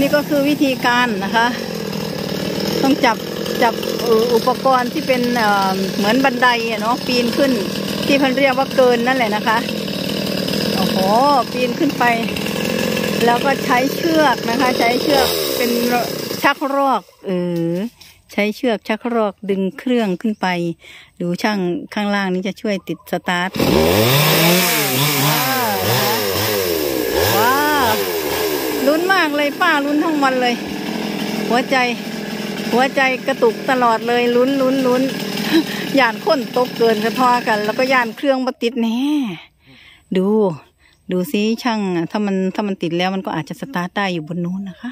นี่ก็คือวิธีการนะคะ ต้องจับจับอุปกรณ์ที่เป็นเหมือนบันไดเนาะปีนขึ้น ที่พันเรียกว่าเกินนั่นแหละนะคะโอ้โหปีนขึ้นไป แล้วก็ใช้เชือกนะคะ ใช้เชือกเป็นชักรอกเออใช้เชือกชักรอกดึงเครื่องขึ้นไป ดูช่างข้างล่างนี้จะช่วยติดสตาร์ทว้าวนะคะว้าวลุ้นมากเลย ป้าลุ้นทั้งวันเลย หัวใจ หัวใจกระตุกตลอดเลยลุ้นลุ้นลุ้นย่านค้นตกเกินกระทอกัน แล้วก็ย่านเครื่องมาติดแน่ดู ดูซิช่างถ้ามันถ้ามันติดแล้วมันก็อาจจะสตาร์ทได้อยู่บนนู้นนะคะ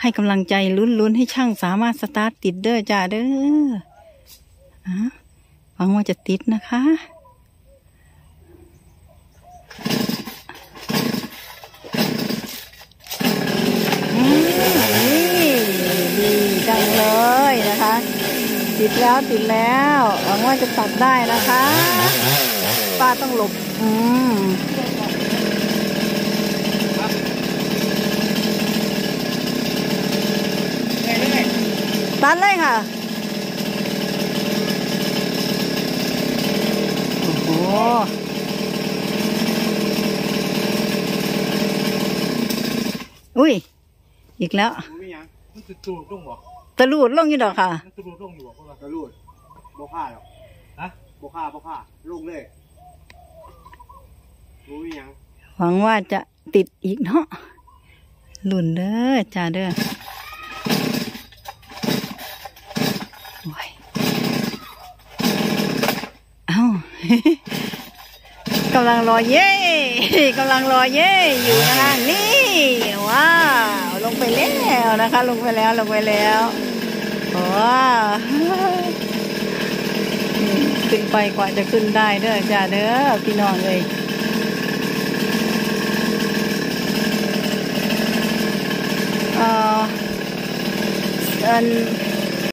ให้กำลังใจลุ้นลุ้นให้ช่างสามารถสตาร์ทติดเด้อจ้าเด้ออะหวังว่าจะติดนะคะ อืมนี่ดีจังเลยนะคะ ติดแล้วติดแล้วหวังว่าจะตัดได้นะคะป้าต้องหลบ อืมตัดเลยค่ะ โอ้โหอุ้ย อีกแล้วรู้ไหมยังมันจะตูดลงบ่ ตะลูดลงอยู่ดอกค่ะมันจะตูดลงอยู่บ่พวกเรากระลูดโบค่าหรอกฮะโบค่าโบค่าลงเลยรู้ไหมยังหวังว่าจะติดอีกเนาะลุ่นเด้อจ้าเด้อโอ้ยเอ้ากำลังรอเย่กำลังรอเย่อยู่นะคะนี่ว้าวลงไปแล้วนะคะ ลงไปแล้วลงไปแล้ว ว้าขึ้นไปกว่าจะขึ้นได้เด้อจ้าเด้อพี่น้องเลยเอ่ออัน